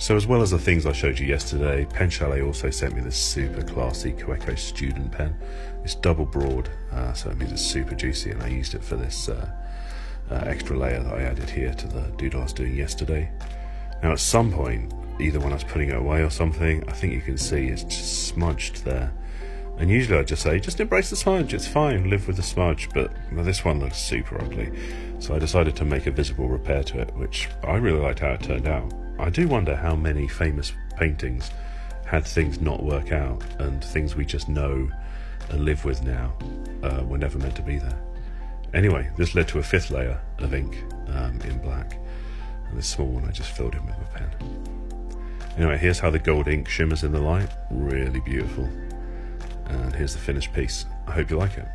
So, as well as the things I showed you yesterday, Pen Chalet also sent me this super classy Kaweco student pen. It's double broad, uh, so it means it's super juicy, and I used it for this uh, uh, extra layer that I added here to the doodle I was doing yesterday. Now, at some point, either when I was putting it away or something, I think you can see it's just smudged there. And usually I just say, just embrace the smudge, it's fine, live with the smudge, but well, this one looks super ugly. So I decided to make a visible repair to it, which I really liked how it turned out. I do wonder how many famous paintings had things not work out and things we just know and live with now uh, were never meant to be there. Anyway, this led to a fifth layer of ink um, in black, and this small one I just filled in with a pen. Anyway, here's how the gold ink shimmers in the light. Really beautiful. And here's the finished piece. I hope you like it.